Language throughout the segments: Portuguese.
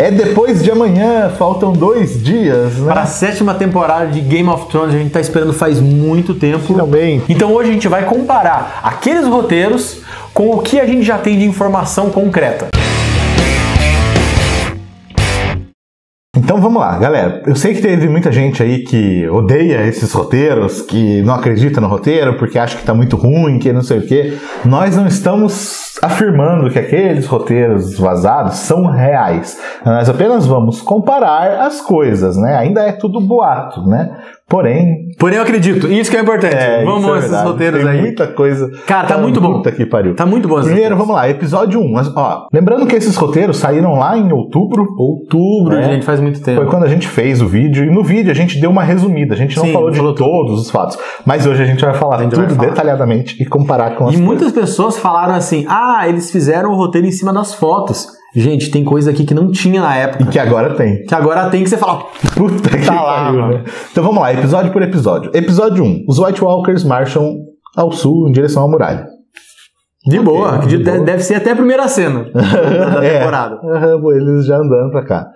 É depois de amanhã, faltam dois dias, né? Para a sétima temporada de Game of Thrones, a gente tá esperando faz muito tempo. Finalmente. Então hoje a gente vai comparar aqueles roteiros com o que a gente já tem de informação concreta. Então vamos lá, galera. Eu sei que teve muita gente aí que odeia esses roteiros, que não acredita no roteiro porque acha que tá muito ruim, que não sei o quê. Nós não estamos afirmando que aqueles roteiros vazados são reais. Nós apenas vamos comparar as coisas, né? Ainda é tudo boato, né? Porém. Porém, eu acredito. Isso que é importante. É, vamos é esses roteiros Tem aí. muita coisa. Cara, tá muito bom. Puta que pariu. Tá muito bom Primeiro, vamos lá, episódio 1. Mas, Ó, lembrando que esses roteiros saíram lá em outubro. Outubro, É. gente, faz muito tempo. Foi quando a gente fez o vídeo, e no vídeo a gente deu uma resumida, a gente não Sim, falou de falou tudo. todos os fatos, mas hoje a gente vai falar gente tudo vai falar. detalhadamente e comparar com as E muitas pessoas falaram assim: ah, eles fizeram o roteiro em cima das fotos. Gente, tem coisa aqui que não tinha na época. coisas que agora tem. Que agora tem que você falar. Puta que Tá lá, pariu, mano. Então vamos lá, episódio por episódio. Episódio 1. Os White Walkers marcham ao sul em direção à muralha. De boa, de que de- boa. deve ser até a primeira cena da É. temporada. Aham, eles já andando pra cá.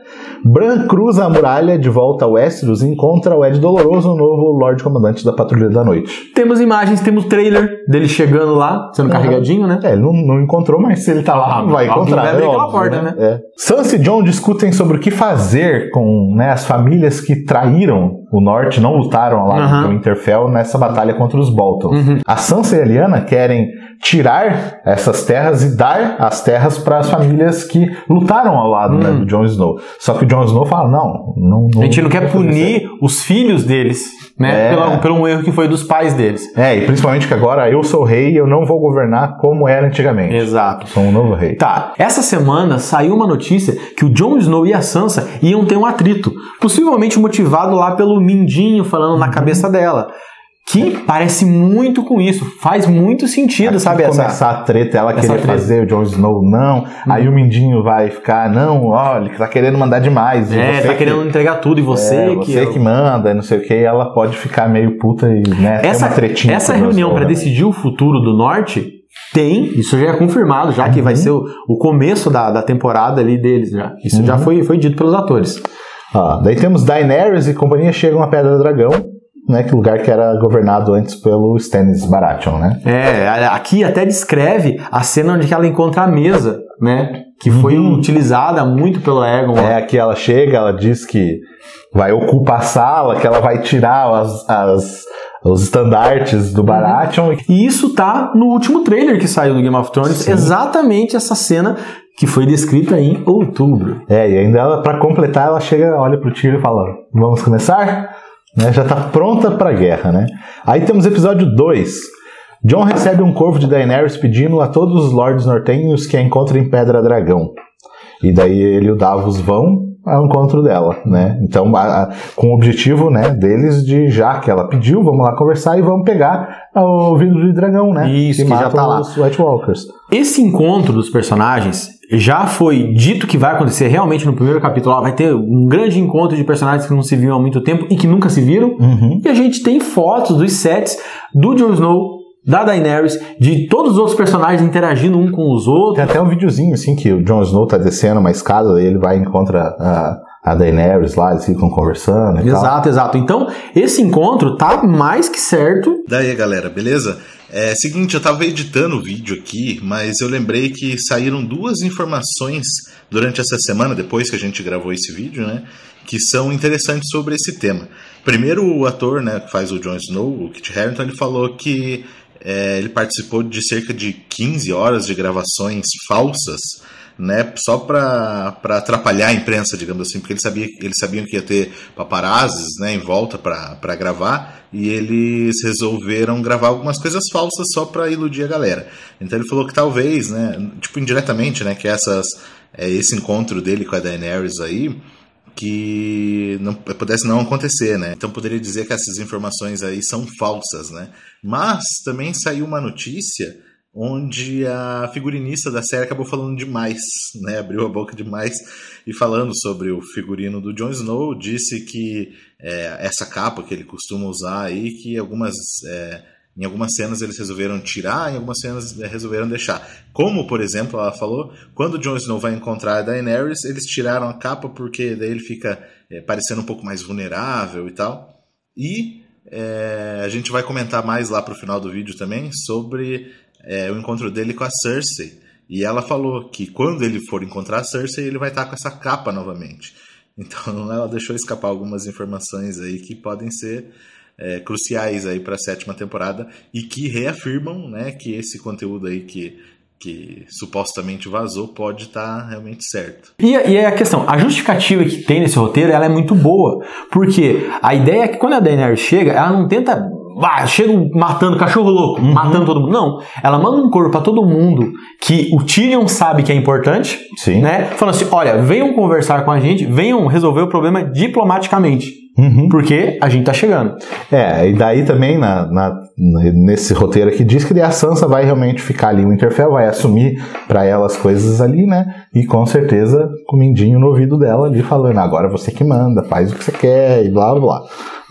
Bran cruza a muralha de volta a Westeros e encontra o Ed Doloroso, o novo Lorde Comandante da Patrulha da Noite. Temos imagens, temos trailer dele chegando lá, sendo carregadinho, né? É, ele não, não encontrou, mas se ele tá lá, Ah, vai encontrar. vai abrir é aquela óbvio, porta, né? É. Sansa e John discutem sobre o que fazer com né, as famílias que traíram o norte, não lutaram ao lado Aham. do Winterfell nessa batalha contra os Boltons. Uhum. A Sansa e a Lyanna querem tirar essas terras e dar as terras para as famílias que lutaram ao lado né, Hum. do Jon Snow. Só que o Jon Snow fala, não, não, não A gente não quer punir os filhos deles, né? É. Pelo, pelo um erro que foi dos pais deles. É, e principalmente que agora eu sou rei e eu não vou governar como era antigamente. Exato. Sou um novo rei. Tá, essa semana saiu uma notícia que o Jon Snow e a Sansa iam ter um atrito, possivelmente motivado lá pelo Mindinho falando Uhum. na cabeça dela. Que parece muito com isso, faz muito sentido, Aqui sabe? Essa, começar a treta, ela essa querer treta. Uhum. fazer o Jon Snow não, aí o Mindinho vai ficar, não, olha, tá querendo mandar demais. é, tá que- querendo entregar tudo e você é, que. você que manda, não sei o que, ela pode ficar meio puta e né, essa uma tretinha. essa reunião para né? decidir o futuro do Norte tem, isso já é confirmado, já que Uhum. vai ser o, o começo da, da temporada ali deles já. Isso já Uhum. foi, foi dito pelos atores. Ó, daí temos Daenerys e companhia chegam a Pedra Dragão, né, que lugar que era governado antes pelo Stannis Baratheon, né? É, aqui até descreve a cena onde ela encontra a mesa, né? Que foi Uhum. utilizada muito pelo Egon. É, aqui ela chega, ela diz que vai ocupar a sala, que ela vai tirar as, as- os estandartes do Baratheon. E isso tá no último trailer que saiu do Game of Thrones, Sim. exatamente essa cena que foi descrita em outubro. É, e ainda ela, pra completar, ela chega, olha pro tiro e fala: Vamos começar? Né, já tá pronta pra guerra, né? Aí temos episódio 2. John recebe um corvo de Daenerys pedindo a todos os lords nortenhos que a encontrem em Pedra Dragão. E daí ele e o Davos vão ao encontro dela, né? Então, a- a- com o objetivo, né, deles de já que ela pediu, vamos lá conversar e vamos pegar o vidro de dragão, né? Isso, que que já tá lá. os White Walkers. Esse encontro dos personagens já foi dito que vai acontecer realmente no primeiro capítulo. Ó, vai ter um grande encontro de personagens que não se viam há muito tempo e que nunca se viram. Uhum. E a gente tem fotos dos sets do Jon Snow, da Daenerys, de todos os outros personagens interagindo um com os outros. Tem até um videozinho assim que o Jon Snow tá descendo uma escada, daí ele vai e encontra a, a Daenerys lá, eles ficam conversando e tal. Exato, exato. Então, esse encontro tá mais que certo. Daí, galera, beleza? É seguinte, eu tava editando o vídeo aqui, mas eu lembrei que saíram duas informações durante essa semana, depois que a gente gravou esse vídeo, né? Que são interessantes sobre esse tema. Primeiro, o ator, né, que faz o Jon Snow, o Kit Harington, ele falou que é, ele participou de cerca de 15 horas de gravações falsas, né, só para atrapalhar a imprensa, digamos assim, porque ele sabia, eles sabiam que ia ter paparazzis, né, em volta para gravar, e eles resolveram gravar algumas coisas falsas só para iludir a galera. Então ele falou que talvez, né, tipo indiretamente, né, que essas é, esse encontro dele com a Daenerys aí que não pudesse não acontecer, né? Então poderia dizer que essas informações aí são falsas, né? Mas também saiu uma notícia onde a figurinista da série acabou falando demais, né? Abriu a boca demais e falando sobre o figurino do Jon Snow, disse que é, essa capa que ele costuma usar aí, que algumas é, Em algumas cenas eles resolveram tirar, em algumas cenas eh, resolveram deixar. Como, por exemplo, ela falou, quando Jon Snow vai encontrar a Daenerys, eles tiraram a capa porque daí ele fica é, parecendo um pouco mais vulnerável e tal. E é, a gente vai comentar mais lá pro final do vídeo também sobre é, o encontro dele com a Cersei. E ela falou que quando ele for encontrar a Cersei, ele vai estar com essa capa novamente. Então ela deixou escapar algumas informações aí que podem ser é, cruciais aí para a sétima temporada e que reafirmam, né, que esse conteúdo aí que que supostamente vazou pode estar tá realmente certo. E, e é a questão, a justificativa que tem nesse roteiro, ela é muito boa, porque a ideia é que quando a Daenerys chega, ela não tenta ah, chega matando cachorro louco, uhum. matando todo mundo. Não, ela manda um corpo para todo mundo que o Tyrion sabe que é importante, Sim. né? Falando assim, olha, venham conversar com a gente, venham resolver o problema diplomaticamente. Uhum. Porque a gente tá chegando. É, e daí também na, na, nesse roteiro aqui diz que a Sansa vai realmente ficar ali, o Winterfell vai assumir para ela as coisas ali, né? E com certeza com o mindinho no ouvido dela ali falando, agora você que manda, faz o que você quer e blá blá blá.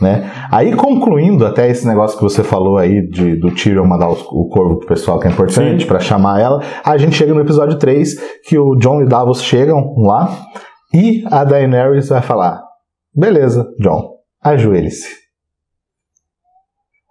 Né? Aí concluindo até esse negócio que você falou aí de, do Tyrion mandar o, o corvo pro pessoal que é importante para chamar ela, a gente chega no episódio 3 que o John e Davos chegam lá e a Daenerys vai falar Beleza, John, ajoelhe-se.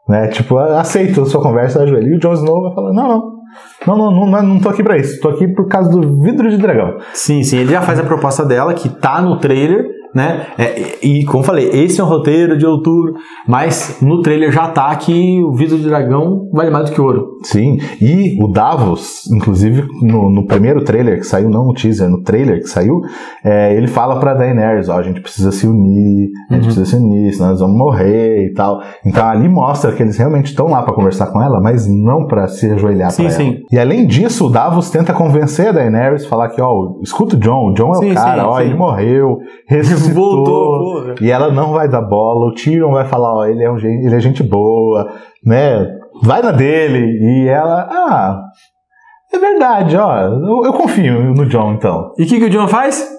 Né? Tipo, aceito a sua conversa, ajoelhe. E o Jon Snow vai falar: não. Não, não, não, não, não tô aqui pra isso. Tô aqui por causa do vidro de dragão. Sim, sim. Ele já faz a proposta dela, que tá no trailer, né? É, e como falei, esse é um roteiro de outubro, mas no trailer já tá que o vidro de dragão vale mais do que ouro. Sim, e o Davos, inclusive no, no primeiro trailer que saiu, não no teaser, no trailer que saiu, é, ele fala pra Daenerys, ó, a gente precisa se unir, a gente uhum. precisa se unir, senão nós vamos morrer e tal. Então ali mostra que eles realmente estão lá para conversar com ela, mas não para se ajoelhar sim, sim. ela. E além disso, o Davos tenta convencer a Daenerys, falar que, ó, escuta o John, o John é sim, o cara, ó, ele morreu, voltou. Porra. E ela não vai dar bola. O Tyrion vai falar, ó, ele é, um, ele é gente boa, né? Vai na dele. E ela, ah, é verdade, ó. Eu, eu confio no John, então. E o que, que o John faz?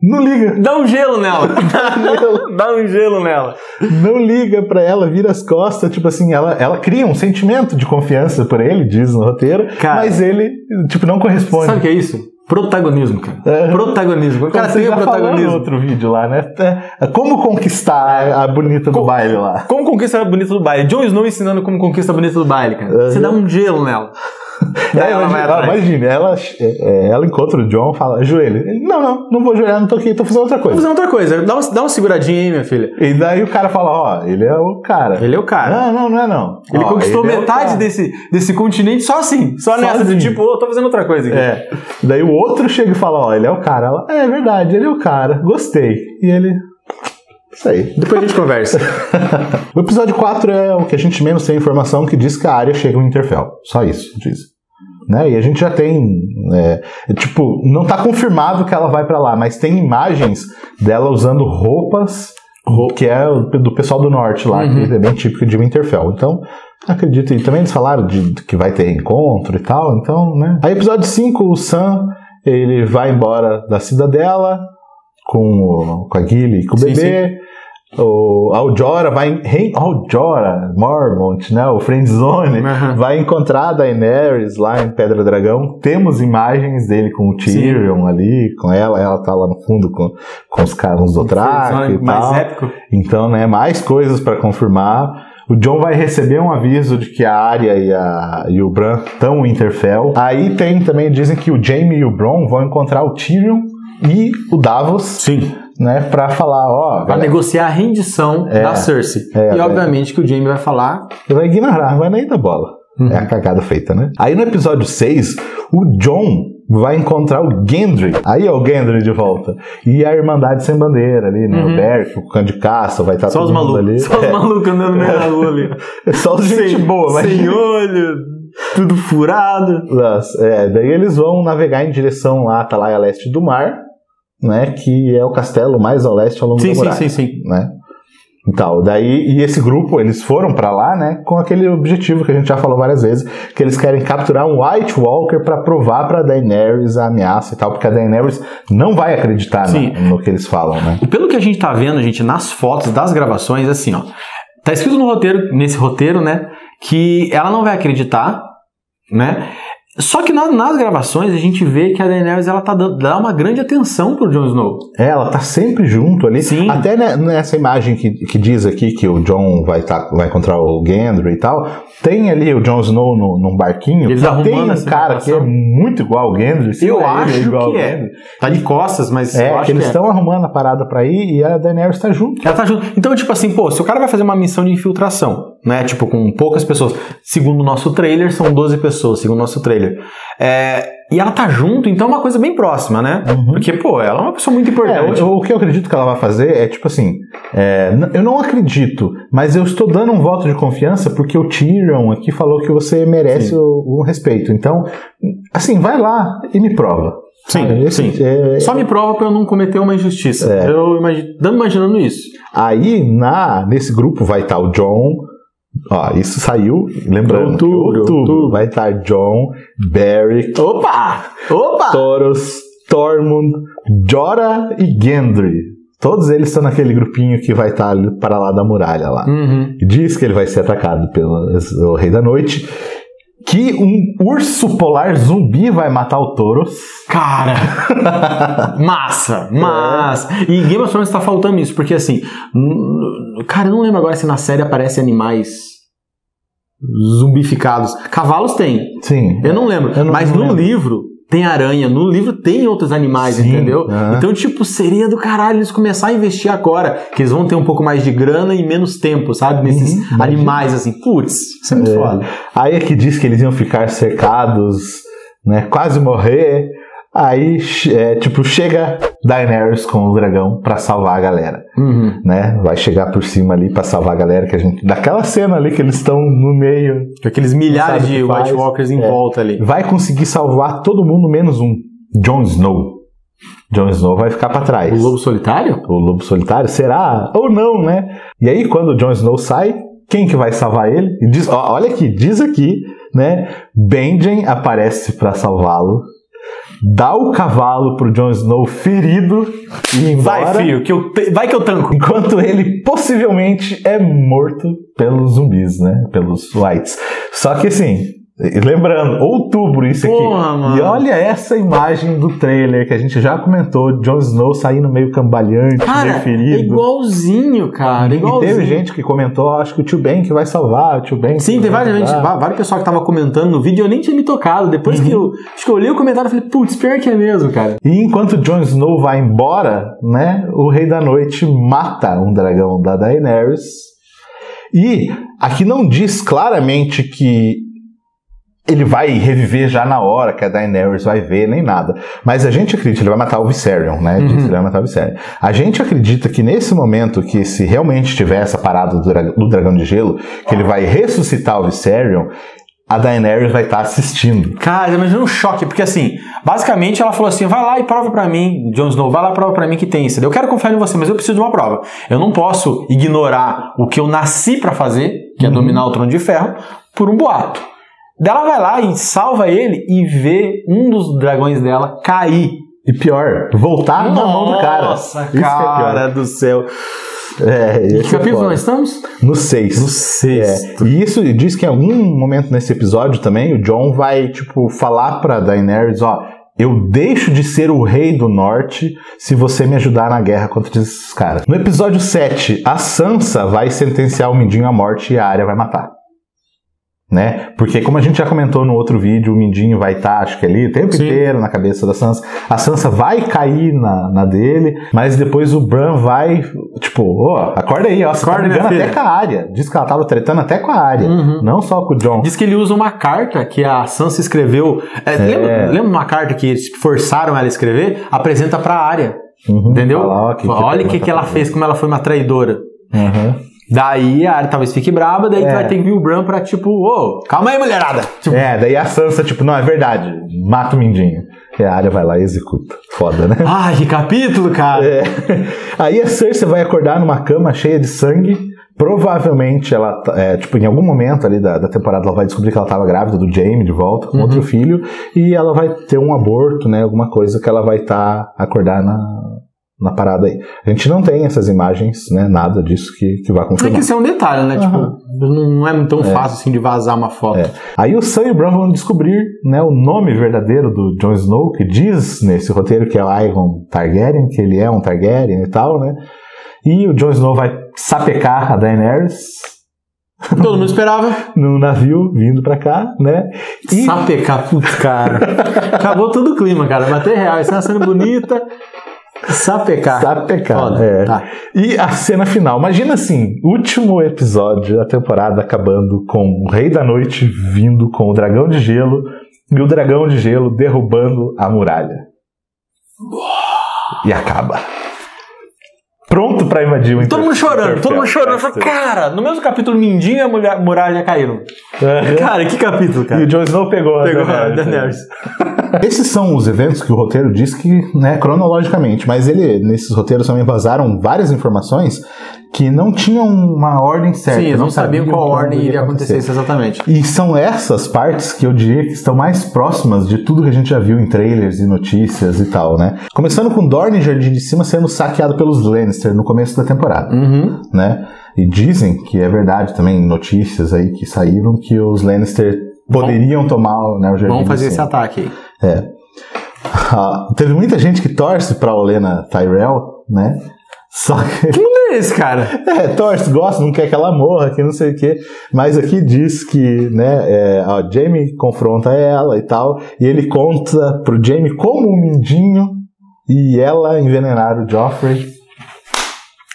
Não liga. Dá um gelo nela. Dá um gelo nela. Não liga pra ela, vira as costas. Tipo assim, ela, ela cria um sentimento de confiança por ele, diz no roteiro. Cara, mas ele, tipo, não corresponde. Sabe o que é isso? Protagonismo, cara. É. Protagonismo. O cara tem protagonismo. outro vídeo lá, né? É, como conquistar a bonita do baile lá. Como conquistar a bonita do baile. John Snow ensinando como conquista a bonita do baile, cara. Uhum. Você dá um gelo nela. É, ela imagina, imagina, ela, é, ela encontra o John fala, joelho. Ele, não, não, não vou joelhar, não tô aqui, tô fazendo outra coisa. Tô fazendo outra coisa, dá, uma, dá uma seguradinha aí, minha filha. E daí o cara fala, ó, ele é o cara. Ele é o cara. Não, não, não é não. Ele ó, conquistou ele é metade é desse, desse continente só assim, só nessa, de tipo, oh, tô fazendo outra coisa aqui. É. Daí o outro chega e fala, ó, ele é o cara. Ela, é verdade, ele é o cara, gostei. E ele, isso aí. Depois a gente conversa. o episódio 4 é o que a gente menos tem informação que diz que a área chega no Interfell. Só isso, diz. Né? E a gente já tem, é, tipo, não está confirmado que ela vai para lá, mas tem imagens dela usando roupas que é do pessoal do norte lá, uhum. que é bem típico de Winterfell. Então, acredito, e também eles falaram de, que vai ter encontro e tal, então, né? Aí episódio 5, o Sam, ele vai embora da cidadela com, com a Gilly e com o sim, bebê. Sim. O Aljora vai. Aljora, Mormont, né? O Friendzone, uhum. vai encontrar a Daenerys lá em Pedra Dragão. Temos imagens dele com o Tyrion Sim. ali, com ela. Ela tá lá no fundo com, com os caras do Dothraki e tal. Épico. Então, né? Mais coisas para confirmar. O John vai receber um aviso de que a Arya e, a, e o Bran estão em Interfell. Aí tem também, dizem que o Jaime e o Bron vão encontrar o Tyrion e o Davos. Sim né, para falar, ó, para negociar a rendição é, da Cersei. É, e obviamente que o Jaime vai falar, ele vai ignorar, vai nem dar bola. Uhum. É a cagada feita, né? Aí no episódio 6, o John vai encontrar o Gendry. Aí é o Gendry de volta. E a Irmandade Sem Bandeira ali, né? Uhum. O Beric, o Cão de Caça, vai estar só todo os mundo ali. Só é. os malucos andando no meio da rua ali. Só os gente boa, mas... Sem olho, tudo furado. Nossa, é, daí eles vão navegar em direção lá, tá lá a leste do mar né, que é o castelo mais ao leste ao longo sim, da muralha. Sim, sim, sim. Né? Então, daí, e esse grupo, eles foram para lá, né, com aquele objetivo que a gente já falou várias vezes, que eles querem capturar um White Walker para provar para Daenerys a ameaça e tal, porque a Daenerys não vai acreditar no, no, que eles falam, né? E pelo que a gente tá vendo, gente, nas fotos das gravações, assim, ó, tá escrito no roteiro, nesse roteiro, né, que ela não vai acreditar, né? Só que na- nas gravações a gente vê que a Daenerys ela tá dando dá uma grande atenção pro Jon Snow. É, ela tá sempre junto ali. Sim. Até ne- nessa imagem que, que diz aqui que o John vai, tá, vai encontrar o Gendry e tal, tem ali o Jon Snow no, num barquinho. Eles arrumando tem um cara que é muito igual ao Gendry. Eu ele, acho igual que é. Tá de costas, mas eu É, acho que eles que é. estão arrumando a parada pra ir e a Daenerys tá junto. Ela tá junto. Então, tipo assim, pô, se o cara vai fazer uma missão de infiltração, né? Tipo, com poucas pessoas. Segundo o nosso trailer, são 12 pessoas, segundo o nosso trailer. É, e ela tá junto, então é uma coisa bem próxima, né? Uhum. Porque, pô, ela é uma pessoa muito É, importante. o, o que eu acredito que ela vai fazer é tipo assim: é, eu não acredito, mas eu estou dando um voto de confiança porque o Tyrion aqui falou que você merece o, o respeito. Então, assim, vai lá e me prova. Sim, Sabe? Esse- sim. é, Só me prova pra eu não cometer uma injustiça. É. Eu imagino, imaginando isso. Aí na, nesse grupo vai estar o John. Ó, isso saiu, lembrando, Outubro, outubro, outubro. vai estar John, Beric, Opa! Opa! Toros, Tormund, Jorah e Gendry. Todos eles estão naquele grupinho que vai estar para lá da muralha lá. Uhum. Diz que ele vai ser atacado pelo o Rei da Noite. Que um urso polar zumbi vai matar o Toros. Cara, massa, massa. E Game of Thrones tá faltando isso, porque assim, cara, eu não lembro agora se na série aparecem animais zumbificados. Cavalos tem, Sim. eu não lembro. Eu não- mas não no lembro. livro tem aranha, no livro tem outros animais, Sim, entendeu? Então, tipo, seria do caralho eles começar a investir agora, que eles vão ter um pouco mais de grana e menos tempo, sabe? Nesses Uhum, animais, assim. Putz, isso é muito É. foda. Aí é que diz que eles iam ficar cercados, né? Quase morrer. Aí, é, tipo, chega Daenerys com o dragão pra salvar a galera, Uhum. né? Vai chegar por cima ali pra salvar a galera que a gente. Daquela cena ali que eles estão no meio. Com Aqueles milhares de. White Walkers em É. volta ali. Vai conseguir salvar todo mundo menos um. Jon Snow. Jon Snow vai ficar pra trás. O Lobo Solitário? O lobo solitário? Será? Ou não, né? E aí, quando o Jon Snow sai, quem que vai salvar ele? Diz, ó, olha aqui, diz aqui, né? Benjen aparece pra salvá-lo, dá o cavalo pro Jon Snow ferido e embora, Vai, filho, que eu te- vai que eu tanco. enquanto ele possivelmente é morto pelos zumbis, né? Pelos whites. Só que assim, lembrando, outubro isso aqui. Porra, mano. E olha essa imagem do trailer que a gente já comentou, Jon Snow saindo meio cambaleante, Cara, meio ferido. igualzinho, cara. E Igualzinho. teve gente que comentou, acho que o tio Ben que vai salvar, o tio Ben. Sim, tem várias gente, vários pessoal que tava comentando no vídeo e eu nem tinha me tocado. Depois que Uhum. eu acho que eu olhei o comentário, eu falei, putz, pior que é mesmo, cara. E enquanto Jon Snow vai embora, né, o Rei da Noite mata um dragão da Daenerys. E aqui não diz claramente que ele vai reviver já na hora que a Daenerys vai ver, nem nada. Mas a gente acredita, ele vai matar o Viserion, né? Que ele vai matar o Viserion. A gente acredita que nesse momento, que se realmente tiver essa parada do, do dragão de gelo, que ele vai ressuscitar o Viserion, a Daenerys vai estar assistindo. Cara, imagina um choque, porque assim, basicamente ela falou assim: vai lá e prova pra mim, Jon Snow, vai lá e prova pra mim que tem isso. Eu quero confiar em você, mas eu preciso de uma prova. Eu não posso ignorar o que eu nasci pra fazer, que é dominar o trono de ferro, por um boato. Daí ela vai lá e salva ele e vê um dos dragões dela cair. E pior, voltar na mão do cara. Nossa, é cara do céu. É, Em que é capítulo nós estamos? No 6. No sexto. É, e isso diz que em algum momento nesse episódio também, o John vai, tipo, falar pra Daenerys, ó, eu deixo de ser o rei do norte se você me ajudar na guerra contra esses caras. No episódio 7, a Sansa vai sentenciar o Mindinho à morte e a Arya vai matar. Né? Porque como a gente já comentou no outro vídeo, o Mindinho vai estar, acho que ali, o tempo Sim. inteiro na cabeça da Sansa. A Sansa vai cair na, na dele, mas depois o Bran vai, tipo, ô, acorda aí, ó, você Acorda, tá brigando até com a Arya. Diz que ela tava tretando até com a Arya, Uhum. não só com o John. Diz que ele usa uma carta que a Sansa escreveu. É, Lembra, lembra uma carta que eles forçaram ela a escrever? Apresenta pra área. Uhum, Entendeu? ó, que- que Olha o que, tá que ela fez, como ela foi uma traidora. Uhum. Daí a área talvez fique braba, daí É. tu vai ter que vir o Bran pra tipo, ô, calma aí, mulherada. Tipo, É, daí a Sansa, tipo, não, é verdade, mata o Mindinho. E a Arya vai lá e executa. Foda, né? Ai, que capítulo, cara. É. Aí a Cersei vai acordar numa cama cheia de sangue. Provavelmente ela, tá- é, tipo, em algum momento ali da, da temporada, ela vai descobrir que ela estava grávida do Jaime de volta com Uhum. outro filho. E ela vai ter um aborto, né? Alguma coisa que ela vai estar acordar na, na parada aí. A gente não tem essas imagens, né? Nada disso que, que vai É confirmar. que isso é um detalhe, né? Aham. Tipo, não é tão fácil assim de vazar uma foto. É. Aí o Sam e o Bran vão descobrir né, o nome verdadeiro do Jon Snow, que diz nesse roteiro que é o Aegon Targaryen, que ele é um Targaryen e tal, né? E o Jon Snow vai sapecar a Daenerys Todo mundo esperava. no navio vindo pra cá, né? E Sapecar, putz, cara. Acabou todo o clima, cara. Bater real. Isso é uma cena bonita. Sapecar. sapecar, Foda. é. Tá. E a cena final, imagina assim, último episódio da temporada acabando com o Rei da Noite vindo com o Dragão de Gelo e o Dragão de Gelo derrubando a muralha. E acaba. Pra invadir o Todo mundo chorando, todo mundo chorando. Falei, cara, no mesmo capítulo Mindinho e a mulher- muralha caíram. Aham. Cara, que capítulo, E cara? o Jon Snow pegou, Pegou a Daenerys. Daenerys. Esses são os eventos que o roteiro diz que, né, cronologicamente, mas ele, nesses roteiros também vazaram várias informações que não tinham uma ordem certa. Sim, eles não sabiam qual quando ordem iria acontecer isso exatamente. E são essas partes que eu diria que estão mais próximas de tudo que a gente já viu em trailers e notícias e tal, né? Começando com Dorne Jardim de Cima sendo saqueado pelos Lannister no começo da temporada, Uhum. né? E dizem que é verdade também, notícias aí que saíram, que os Lannister poderiam tomar né, o Jardim Vamos fazer esse ataque aí. É. Ah, teve muita gente que torce pra Olena Tyrell, né? Só que. Que é esse, cara? É, torce, gosta, não quer que ela morra, que não sei o quê. Mas aqui diz que, né, é, ó, Jamie confronta ela e tal, e ele conta pro Jamie como o Mindinho e ela envenenaram o Joffrey.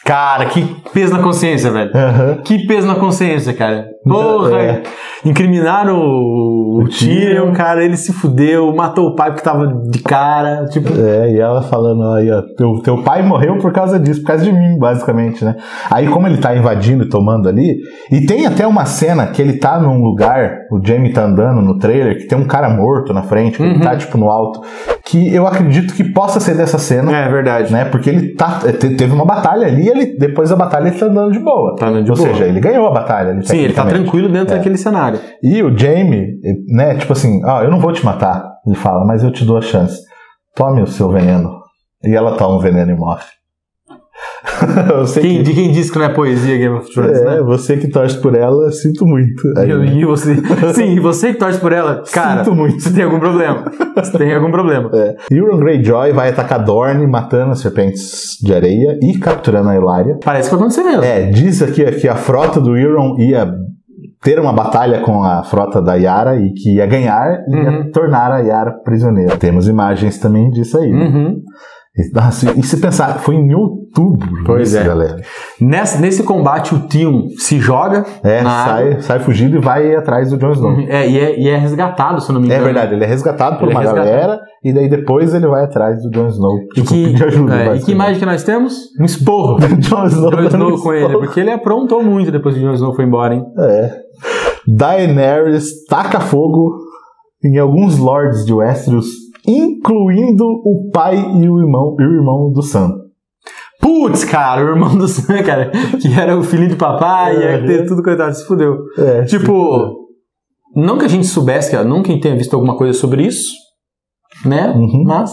Cara, que peso na consciência, velho. Aham. Que peso na consciência, cara. Porra, É. incriminaram o, o Tyrion. Tyrion, cara, ele se fudeu, matou o pai que tava de cara, tipo... É, e ela falando aí, ó, teu, teu pai morreu por causa disso, por causa de mim, basicamente, né? Aí, como ele tá invadindo e tomando ali, e tem até uma cena que ele tá num lugar, o Jamie tá andando no trailer, que tem um cara morto na frente, que ele Uhum. tá, tipo, no alto, que eu acredito que possa ser dessa cena, É verdade. né? Porque ele tá, te- teve uma batalha ali, e ele, depois da batalha ele tá andando de boa. Tá andando de Ou boa. seja, ele ganhou a batalha. Sim, ele tá. Tranquilo dentro É. daquele cenário. E o Jamie, né, tipo assim, ó, eu não vou te matar, ele fala, mas eu te dou a chance. Tome o seu veneno. E ela toma o veneno e morre. eu Quem, que, de quem disse que não é poesia Game of Thrones, é, né? você que torce por ela, sinto muito. Aí, E, né? e você, sim, e você que torce por ela, cara, Sinto muito. você tem algum problema. Você tem algum problema. É. Euron Greyjoy vai atacar Dorne, matando as serpentes de areia e capturando a Elaria. Parece que vai acontecer mesmo. É, diz aqui que a frota do Euron ia ter uma batalha com a frota da Yara e que ia ganhar e ia Uhum. tornar a Yara prisioneira. Temos imagens também disso aí. né? Uhum. E, nossa, e se pensar, foi em outubro Pois isso, é. galera. Nesse, nesse combate, o Tion se joga É, na água. sai, sai fugindo e vai atrás do Jon Snow. Uhum. É, e, é, e é resgatado, se não me É engano. verdade, ele é resgatado por Ele é uma resgatado. galera e daí depois ele vai atrás do Jon Snow. Tipo, que, pedir ajuda. é, e que imagem que nós temos? Um esporro. Jon Snow, Snow com ele, porque ele aprontou muito depois que o Jon Snow foi embora, hein? É. Daenerys taca fogo em alguns lords de Westeros, incluindo o pai e o irmão, e o irmão do Sam. Putz, cara, o irmão do Sam, cara, que era o filhinho de papai, ia Uhum. ter tudo, coitado, se fudeu. É, Tipo, não que a gente soubesse, que nunca tenha visto alguma coisa sobre isso, né? Uhum. Mas,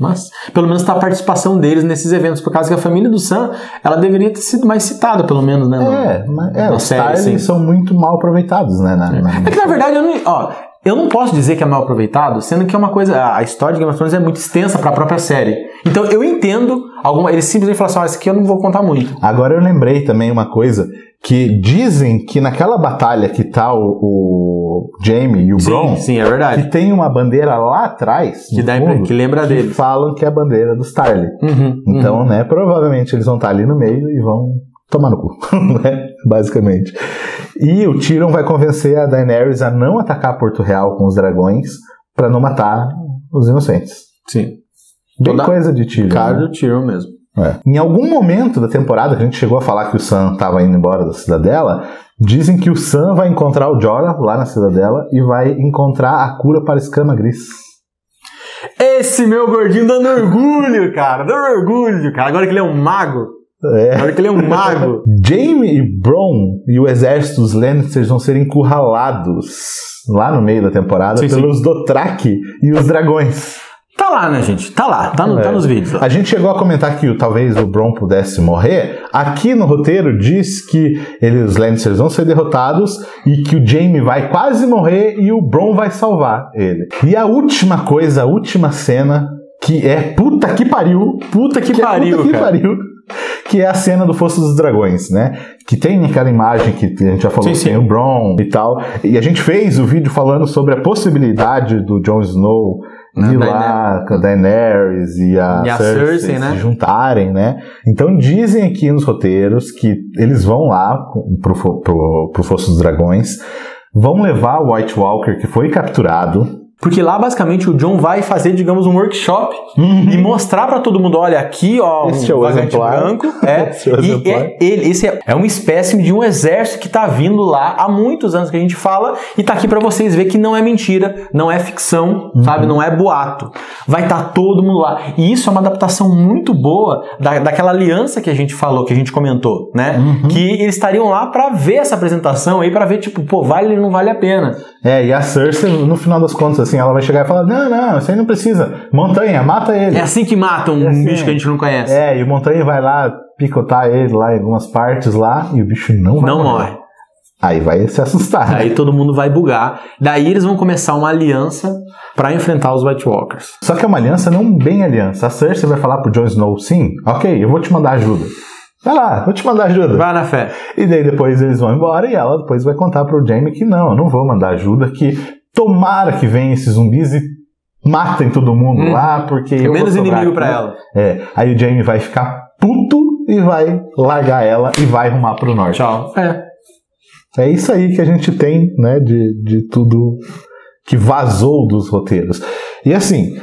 mas, pelo menos tá a participação deles nesses eventos, por causa que a família do Sam, ela deveria ter sido mais citada, pelo menos, né? É, mas, é Na os série, Tarly sim. são muito mal aproveitados, né? na- na- É que na verdade eu não, ó, eu não posso dizer que é mal aproveitado, sendo que é uma coisa, a história de Game of Thrones é muito extensa para a própria série. Então eu entendo alguma, eles simplesmente falam assim, ó, isso aqui eu não vou contar muito. Agora eu lembrei também uma coisa que dizem que naquela batalha que tá o, o Jaime e o Bron, sim, sim, é verdade. que tem uma bandeira lá atrás, Que, dá, fundo, que lembra que deles. falam que é a bandeira dos Tarly. Uhum, Então, uhum. né, provavelmente eles vão estar ali no meio e vão tomar no cu, né? Basicamente. E o Tyrion vai convencer a Daenerys a não atacar Porto Real com os dragões pra não matar os inocentes. sim. Bem Toda- coisa de Tyrion. Cara né? do Tyrion mesmo. É. Em algum momento da temporada que a gente chegou a falar que o Sam estava indo embora da cidadela, dizem que o Sam vai encontrar o Jorah lá na cidadela e vai encontrar a cura para a escama gris. Esse meu gordinho dando orgulho, cara. Dando orgulho, cara. Agora que ele é um mago. É. Agora que ele é um mago. Jaime e Bron e o exército dos Lannisters vão ser encurralados lá no meio da temporada Sim, sim. pelos Dothraki e os dragões. Tá lá, né, gente? Tá lá, tá, no, É. tá nos vídeos. lá. A gente chegou a comentar que talvez o Bron pudesse morrer. Aqui no roteiro diz que ele, os Lannisters vão ser derrotados e que o Jaime vai quase morrer e o Bron vai salvar ele. E a última coisa, a última cena, que é puta que pariu. Puta que, que é pariu, puta que cara. pariu. Que é a cena do Fosso dos Dragões, né? Que tem aquela imagem que a gente já falou Sim, que sim. tem o Bron e tal. E a gente fez o vídeo falando sobre a possibilidade do Jon Snow ir Da lá com a Daenerys e a, E a Cersei, Cersei, né? se juntarem, né? Então dizem aqui nos roteiros que eles vão lá pro, pro, pro Fosso dos Dragões, vão levar o White Walker que foi capturado. Porque lá, basicamente, o John vai fazer, digamos, um workshop e mostrar pra todo mundo, olha, aqui, ó, Este é um o exemplar. branco. É, Este é o e exemplar. é, ele, esse é, é um espécime de um exército que tá vindo lá há muitos anos que a gente fala e tá aqui pra vocês ver que não é mentira, não é ficção, Uhum. sabe? Não é boato. Vai estar todo mundo lá. E isso é uma adaptação muito boa da, daquela aliança que a gente falou, que a gente comentou, né? Uhum. Que eles estariam lá pra ver essa apresentação aí, pra ver, tipo, pô, vale ou não vale a pena. É, e a Cersei, no final das contas, assim, ela vai chegar e falar: Não, não, isso aí não precisa. Montanha, mata ele. É assim que mata um É assim. bicho que a gente não conhece. É, e o Montanha vai lá picotar ele lá em algumas partes lá e o bicho não vai Não morrer. morre. Aí vai se assustar. Aí todo mundo vai bugar. Daí eles vão começar uma aliança pra enfrentar os White Walkers. Só que é uma aliança não bem aliança. A Cersei vai falar pro Jon Snow, sim, ok, eu vou te mandar ajuda. Vai lá, vou te mandar ajuda. Vai na fé. E daí depois eles vão embora e ela depois vai contar pro Jaime que não, eu não vou mandar ajuda, que tomara que venham esses zumbis e matem todo mundo Hum. lá, porque É menos inimigo pra ela. É, aí o Jaime vai ficar puto e vai largar ela e vai arrumar pro norte. Tchau. É. É isso aí que a gente tem, né, de, de tudo que vazou dos roteiros. E assim,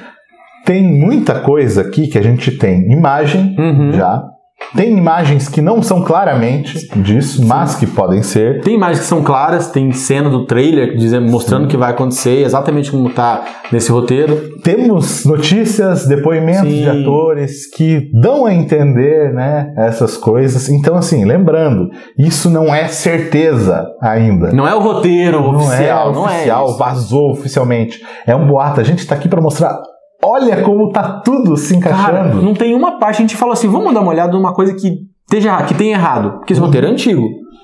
tem muita coisa aqui que a gente tem imagem Uhum. já, tem imagens que não são claramente disso, mas que podem ser. Tem imagens que são claras, tem cena do trailer dizendo, mostrando o que vai acontecer, exatamente como tá nesse roteiro. Temos notícias, depoimentos Sim. de atores que dão a entender, né, essas coisas. Então, assim, lembrando, isso não é certeza ainda. Não é o roteiro não oficial, é não é oficial, vazou oficialmente. É um boato. A gente tá aqui pra mostrar. Olha como tá tudo se Cara, encaixando. não tem uma parte, a gente falou assim, vamos dar uma olhada numa coisa que, esteja, que tem errado. Porque esse roteiro é antigo.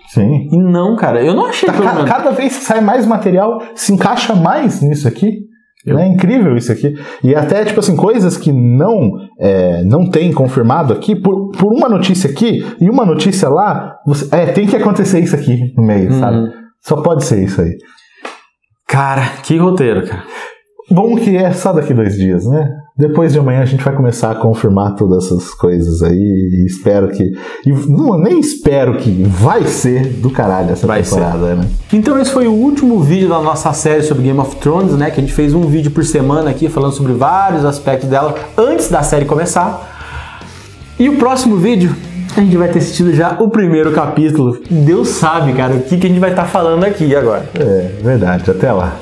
Sim. E não, cara, eu não achei, Tá, ca- cada vez que sai mais material, se encaixa mais nisso aqui. Eu- É incrível isso aqui. E até, tipo assim, coisas que não é, não tem confirmado aqui, por, por uma notícia aqui e uma notícia lá, você- é, tem que acontecer isso aqui no meio, Uhum. sabe? Só pode ser isso aí. Cara, que roteiro, cara. Bom que é só daqui dois dias, né? Depois de amanhã a gente vai começar a confirmar todas essas coisas aí e espero que. E não, nem espero que vai ser do caralho essa Vai ser. temporada, né? Então esse foi o último vídeo da nossa série sobre Game of Thrones, né? Que a gente fez um vídeo por semana aqui falando sobre vários aspectos dela antes da série começar. E o próximo vídeo a gente vai ter assistido já o primeiro capítulo. Deus sabe, cara, o que, que a gente vai estar falando aqui agora. É, verdade. Até lá.